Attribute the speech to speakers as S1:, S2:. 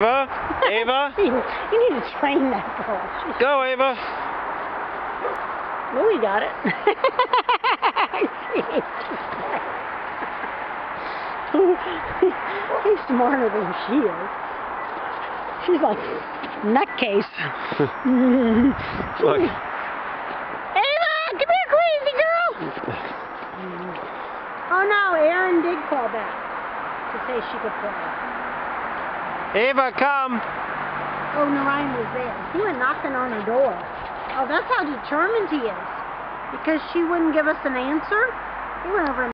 S1: Ava? Ava?
S2: you, need to train that girl. She's...
S1: Go, Ava.
S2: Louie got it. He's smarter than she is. She's like nutcase.
S1: Look.
S2: Ava, come here, crazy girl. oh no, Erin did call back to say she could play.
S1: Ava, come.
S2: Oh, Narayan was there. He went knocking on her door. Oh, that's how determined he is. Because she wouldn't give us an answer. He went over and